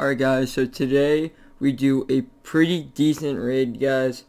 Alright guys, so today we do a pretty decent raid guys.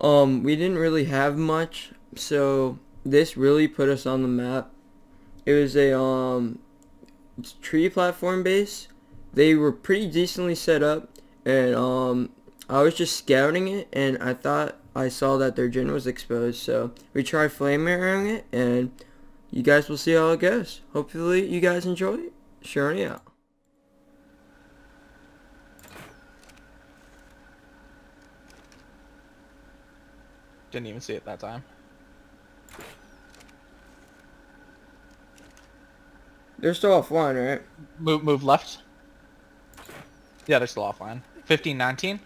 Um, we didn't really have much, so this really put us on the map. It was a um tree platform base. They were pretty decently set up and um I was just scouting it and I thought I saw that their gen was exposed so we tried flame arrowing it and you guys will see how it goes. Hopefully you guys enjoy it. Shrony out. Didn't even see it that time. They're still offline, right? Move, move left. Yeah, they're still offline. 15, 19.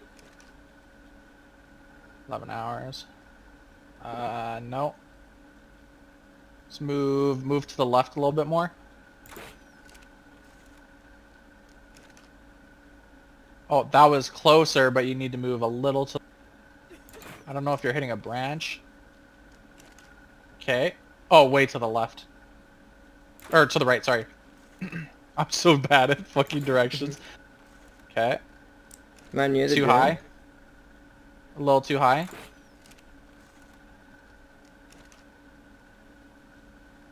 11 hours. Uh, no. Let's move, move to the left a little bit more. Oh, that was closer, but you need to move a little to... I don't know if you're hitting a branch. Okay. Oh, way to the left. Or to the right, sorry. I'm so bad at fucking directions. Okay. Man, near the Too high. A little too high.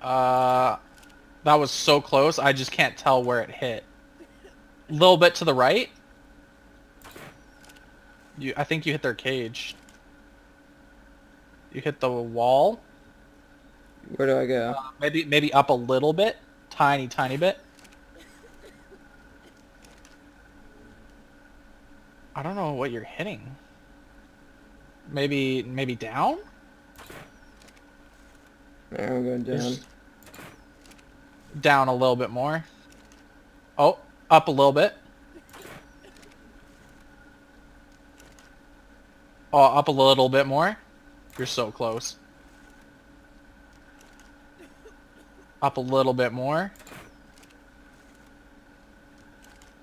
Uh, that was so close. I just can't tell where it hit. A little bit to the right. You, I think you hit their cage. You hit the wall. Where do I go? Uh, maybe, maybe up a little bit. Tiny, tiny bit. I don't know what you're hitting. Maybe, maybe down? There, I'm going down. Just down a little bit more. Oh, up a little bit. Oh, up a little bit more. You're so close. Up a little bit more.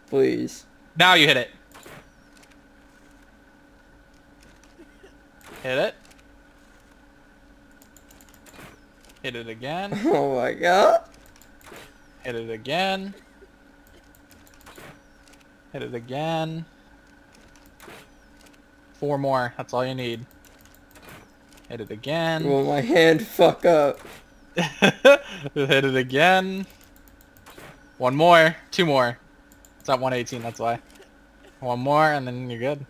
Please. Now you hit it. Hit it. Hit it again. Oh my god. Hit it again. Hit it again. Four more. That's all you need. Hit it again. Will my hand fuck up? Hit it again. One more. Two more. It's at 118, that's why. One more, and then you're good.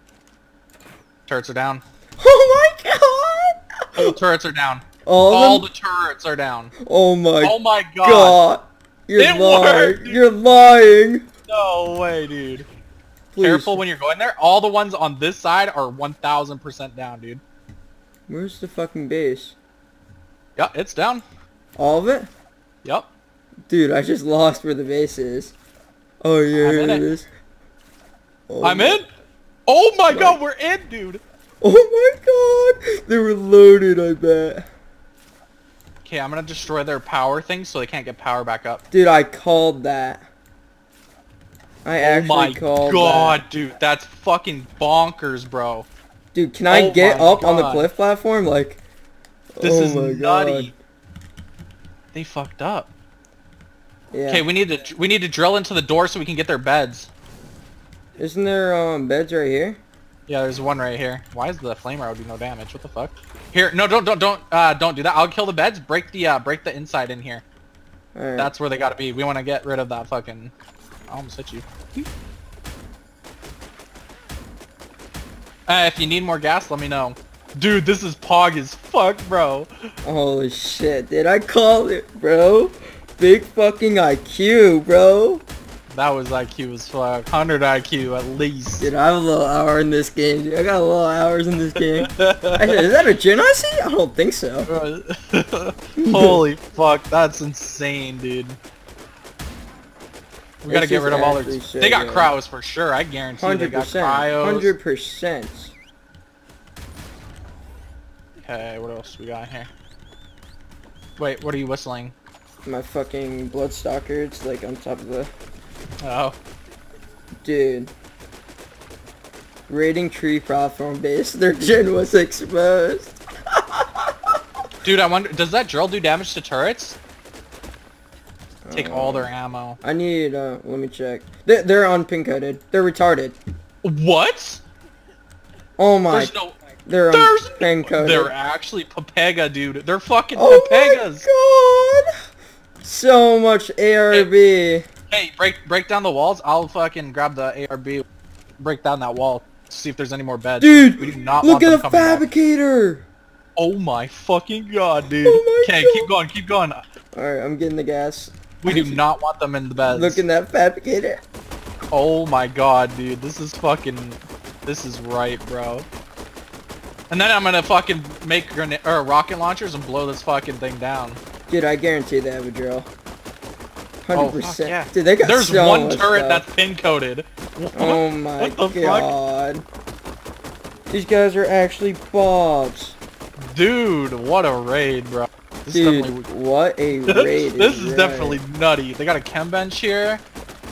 Turrets are down. Oh my god! All the turrets are down. All, All of the turrets are down. Oh my Oh my god. god. You're It lying. worked! You're lying. No way, dude. Please. Careful when you're going there. All the ones on this side are 1000% down, dude. Where's the fucking base? Yeah, it's down. All of it? Yep. Dude, I just lost where the base is. Oh yeah, I'm here in it it. is. Oh I'm my- in. Oh my Right. god, we're in, dude. Oh my god! They were loaded, I bet. Okay, I'm gonna destroy their power thing so they can't get power back up. Dude, I called that. I Oh actually my called god, that. dude, that's fucking bonkers, bro. Dude, can I Oh get up on the cliff platform? Like, This oh is my nutty. god. They fucked up. Yeah. Okay, we need to we need to drill into the door so we can get their beds. Isn't there um beds right here? Yeah, there's one right here. Why is the flame arrow do no damage? What the fuck? Here, no, don't, don't, don't, uh, don't do that. I'll kill the beds. Break the, uh, break the inside in here. That's where they gotta be. We want to get rid of that fucking. I almost hit you. Uh, if you need more gas, let me know. Dude, this is pog as fuck, bro. Holy shit, did I call it, bro? Big fucking IQ, bro. That was IQ as fuck. 100 IQ at least. Dude, I have a little hour in this game, dude. I got a little hours in this game. Is that a gen I see? I don't think so. Holy fuck, that's insane, dude. We gotta get rid of all their. They got cryos for sure. I guarantee they Hundred got percent. cryos. Hundred percent. Okay, what else we got here? Wait, what are you whistling? My fucking bloodstalker, it's like on top of the Oh, dude. Raiding tree platform base. Their gen was exposed. dude, I wonder, does that drill do damage to turrets? Take all their ammo. I need, uh, let me check. They're, they're on pin coded. They're retarded. What? Oh my. There's no. they're There's pin coded. They're actually Papega, dude. They're fucking oh Papegas. my god! So much ARB. Hey, break break down the walls. I'll fucking grab the ARB, break down that wall, see if there's any more beds. Dude, we do not look at the back. fabricator. Oh my fucking god, dude. Oh Okay, God. keep going, keep going. Alright, I'm getting the gas. We do not want them in the beds. Look in that fabricator. Oh my god, dude. This is fucking... This is right, bro. And then I'm gonna fucking make grenade or rocket launchers and blow this fucking thing down. Dude, I guarantee they have a drill. Oh, 100%. fuck yeah. Dude, they got There's so one much turret stuff. that's pin coded. Oh my what the fuck? god. These guys are actually bobs. Dude, what a raid, bro. This Dude, is what a raid this is is right. definitely nutty. They got a chem bench here.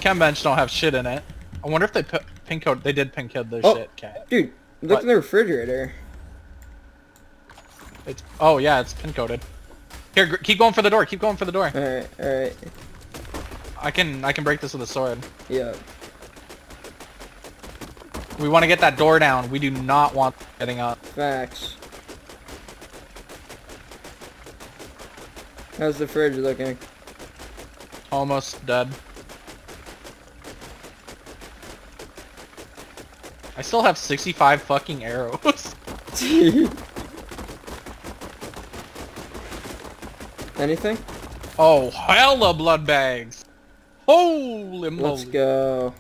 Chem bench don't have shit in it. I wonder if they put pin code. They did pin code their Oh. shit. Okay. Dude, look What? in the refrigerator. It's oh yeah, it's pin coded. Here, gr- keep going for the door. Keep going for the door. Alright, alright. I can I can break this with a sword. Yeah. We want to get that door down. We do not want getting up. Facts. How's the fridge looking? Almost dead. I still have 65 fucking arrows. Anything? oh, hella blood bags. Holy moly. Let's go.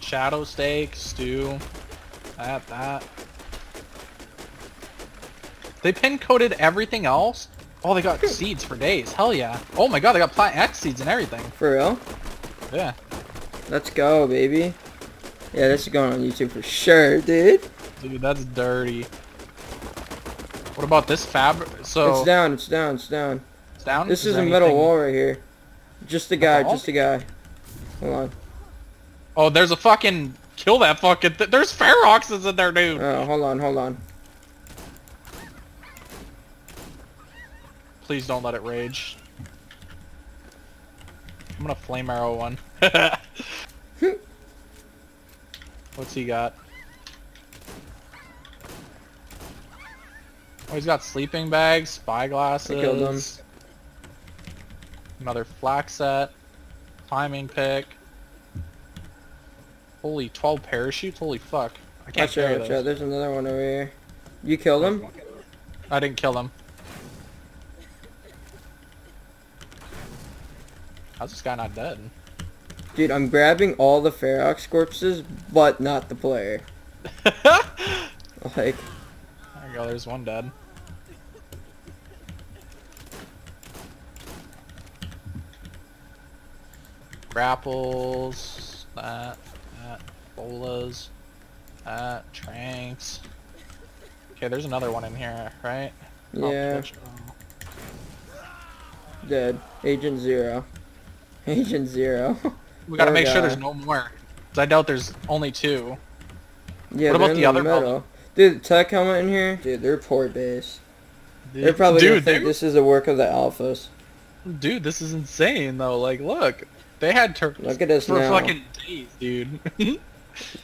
Shadow steak, stew, that, that. They pin coded everything else? Oh, they got hmm. seeds for days. Hell yeah. Oh my god, they got plant X seeds and everything. For real? Yeah. Let's go, baby. Yeah, this is going on YouTube for sure, dude. Dude, that's dirty. What about this fabric? So It's down, it's down, it's down. it's down? This is, there a metal anything- wall right here. Just a guy, just a guy. Hold on. Oh, there's a fucking kill that fucking. Th there's Feroxes in there, dude. Oh, hold on, hold on. Please don't let it rage. I'm gonna flame arrow one. What's he got? Oh, he's got sleeping bags, spyglasses. killed him. Another flak set. climbing pick. Holy, 12 parachutes? Holy fuck. I can't Watch carry out, those. out. There's another one over here. You killed him? I didn't kill him. How's this guy not dead? Dude, I'm grabbing all the Ferox corpses, but not the player. there Like, you go, there's one dead. Grapples, that, that, bolas, that, tranks. Okay, there's another one in here, right? Oh, yeah, oh. dead. Agent Zero. Agent Zero. We gotta make sure there's uh, no more. 'Cause I doubt there's only two. yeah, What about in the other middle. Dude, tech helmet in here? Dude, they're poor base. They're probably dude, gonna think they- this is the work of the alphas. Dude, this is insane though. Like, look, they had tur- Look at us for now. fucking days, dude.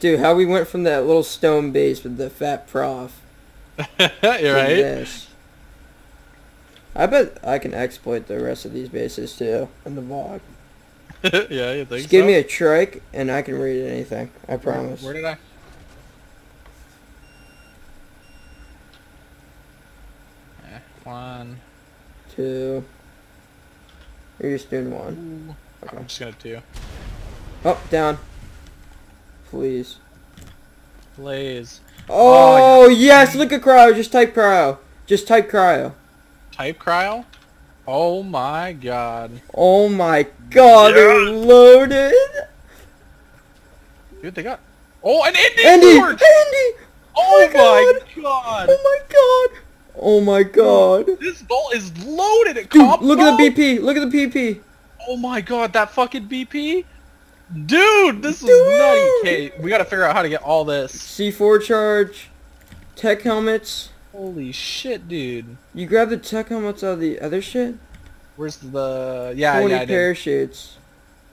Dude, how we went from that little stone base with the fat prof You're right. this. I bet I can exploit the rest of these bases too in the vlog. yeah, you think Just give so? me a trike and I can read anything. I promise. Where did I? Eh, one. Two. You're just doing one. Ooh. I'm just gonna do. Oh, down. Please. Blaze. Oh, yes! Look at cryo. Just type cryo. Just type cryo. Type cryo. Oh my god. Oh my god, they're loaded. Dude, they got. Oh, an Indian Andy! torch! Andy! Oh, oh my my god! Oh my god! Oh my god! This bolt is loaded at Dude, combo. look at the BP! Look at the PP! Oh my god, that fucking BP? Dude, this is Dude. nutty. Okay, we gotta figure out how to get all this. C4 charge. Tech helmets. Holy shit, dude. You grab the tech helmets out of the other shit? Where's the... Yeah, 20 yeah, parachutes.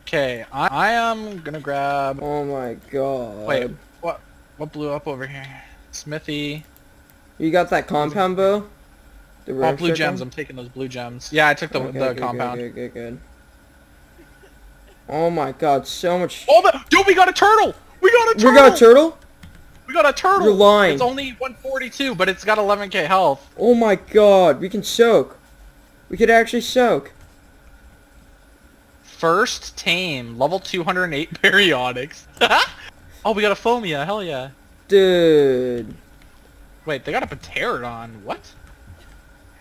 Okay, I, I am gonna grab... Oh my god. Wait, what What blew up over here? Smithy. You got that compound bow? The Oh, blue shotgun? gems. I'm taking those blue gems. Yeah, I took the, Okay, the good, compound. Good, good, good, good. Oh my god, so much. Oh, the, dude, we got a turtle! We got a turtle! we got a turtle? We got a turtle! You're lying. It's only 142, but it's got 11k health. Oh my god, we can soak. We could actually soak. First tame, level 208 periodics. oh, we got a Phiomia, hell yeah. Dude. Wait, they got a Pterodon, what?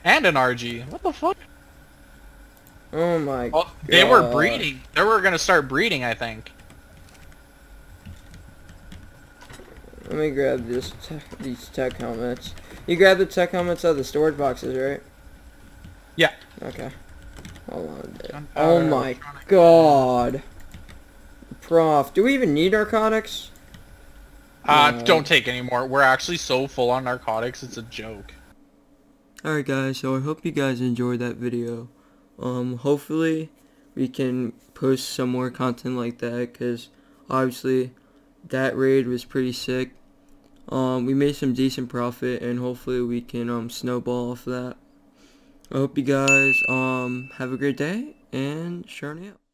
And an RG, what the fuck? Oh my Oh, they were breeding. They were gonna start breeding, I think. Let me grab this these tech helmets. You grab the tech helmets out of the storage boxes, right? Yeah. Okay. Hold on a bit. Oh my electronic- god. Prof, do we even need narcotics? Uh, No. don't take any more. We're actually so full on narcotics, it's a joke. Alright guys, so I hope you guys enjoyed that video. Um, hopefully we can post some more content like that, because obviously that raid was pretty sick. Um, we made some decent profit, and hopefully we can um, snowball off of that. I hope you guys um, have a great day, and Shrony out.